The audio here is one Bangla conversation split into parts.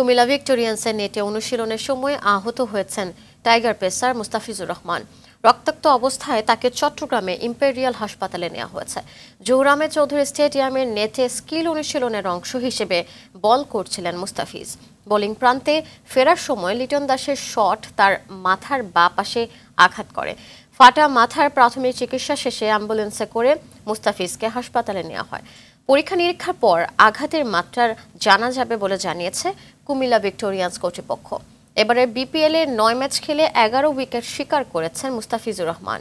কুমিল্লা ভিক্টোরিয়ান্সের নেটে অনুশীলনের সময় আহত হয়েছেন টাইগার পেসার মুস্তাফিজুর রহমান। রক্তাক্ত অবস্থায় তাকে চট্টগ্রামে ইম্পেরিয়াল হাসপাতালে নেওয়া হয়েছে। জোহরামে চৌধুরী স্টেডিয়ামের নেটে স্কিল অনুশীলনের অংশ হিসেবে বল করছিলেন মুস্তাফিজ। বোলিং প্রান্তে ফেরার সময় লিটন দাসের শট তার মাথার বা পাশে আঘাত করে। ফাটা মাথার প্রাথমিক চিকিৎসা শেষে অ্যাম্বুলেন্সে করে মুস্তাফিজকে হাসপাতালে নেওয়া হয়। পরীক্ষা নিরীক্ষার পর আঘাতের মাত্রার জানা যাবে বলে জানিয়েছে কুমিল্লা ভিক্টোরিয়ান্স কর্তৃপক্ষ। এবারে বিপিএল এ নয় ম্যাচ খেলে এগারো উইকেট শিকার করেছেন মুস্তাফিজুর রহমান।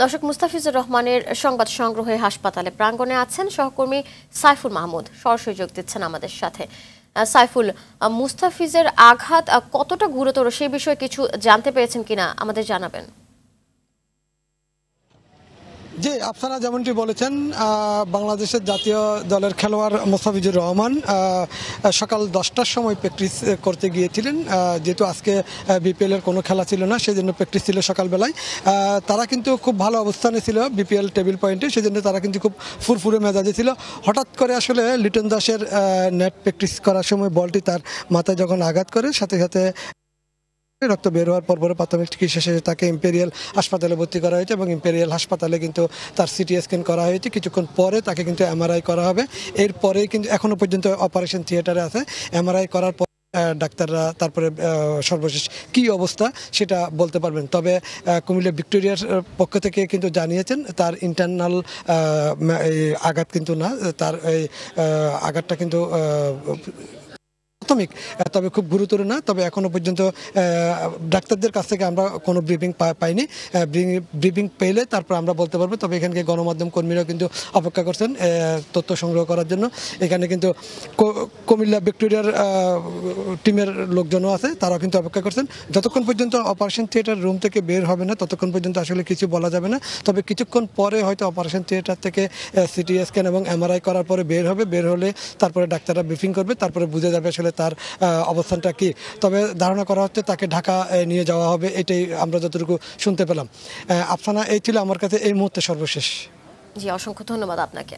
দর্শক, মুস্তাফিজুর রহমানের সংবাদ সংগ্রহে হাসপাতালে প্রাঙ্গণে আছেন সহকর্মী সাইফুল মাহমুদ। সরাসরি যোগ দিচ্ছেন আমাদের সাথে। সাইফুল মুস্তাফিজের আঘাত কতটা গুরুতর সেই বিষয়ে কিছু জানতে পেরেছেন কিনা আমাদের জানাবেন। জি, আপনারা যেমনটি বলেছেন বাংলাদেশের জাতীয় দলের খেলোয়াড় মোস্তাফিজুর রহমান সকাল দশটার সময় প্র্যাকটিস করতে গিয়েছিলেন। যেহেতু আজকে বিপিএল এর কোনো খেলা ছিল না, সেজন্য প্র্যাকটিস ছিল সকালবেলায়। তারা কিন্তু খুব ভালো অবস্থানে ছিল বিপিএল টেবিল পয়েন্টে সেজন্য তারা কিন্তু খুব ফুরফুরে মেজাজে ছিল। হঠাৎ করে আসলে লিটন দাসের নেট প্র্যাকটিস করার সময় বলটি তার মাথায় যখন আঘাত করে, সাথে সাথে রক্ত বের হওয়ার পর পরে প্রাথমিক চিকিৎসা শেষে তাকে ইম্পেরিয়াল হাসপাতালে ভর্তি করা হয়েছে এবং ইম্পেরিয়াল হাসপাতালে কিন্তু তার সিটি স্ক্যান করা হয়েছে। কিছুক্ষণ পরে তাকে কিন্তু এমআরআই করা হবে। এরপরেই কিন্তু এখনও পর্যন্ত অপারেশন থিয়েটারে আছে। এমআরআই করার পর ডাক্তাররা তারপরে সর্বশেষ কি অবস্থা সেটা বলতে পারবেন। তবে কুমিল্লা ভিক্টোরিয়ার পক্ষ থেকে কিন্তু জানিয়েছেন, তার ইন্টারনাল আঘাত কিন্তু না, তার এই আঘাতটা কিন্তু প্রাথমিক তবে খুব গুরুতর না, তবে এখনও পর্যন্ত ডাক্তারদের কাছ থেকে আমরা কোনো ব্রিফিং পাইনি। ব্রিফিং পেলে তারপর আমরা বলতে পারব, তবে এখানকে গণমাধ্যম কর্মীরাও কিন্তু অপেক্ষা করছেন তথ্য সংগ্রহ করার জন্য। এখানে কিন্তু কুমিল্লা ভিক্টোরিয়ার টিমের লোকজনও আছে, তারাও কিন্তু অপেক্ষা করছেন। যতক্ষণ পর্যন্ত অপারেশন থিয়েটার রুম থেকে বের হবে না, ততক্ষণ পর্যন্ত আসলে কিছু বলা যাবে না। তবে কিছুক্ষণ পরে হয়তো অপারেশন থিয়েটার থেকে সিটি স্ক্যান এবং এমআরআই করার পরে বের হবে, বের হলে তারপরে ডাক্তাররা ব্রিফিং করবে, তারপরে বুঝে যাবে আসলে তার অবস্থানটা কি? তবে ধারণা করা হচ্ছে তাকে ঢাকা নিয়ে যাওয়া হবে, এটাই আমরা যতটুকু শুনতে পেলাম। আফসানা, এই ছিল আমার কাছে এই মুহূর্তে সর্বশেষ। জি, অসংখ্য ধন্যবাদ আপনাকে।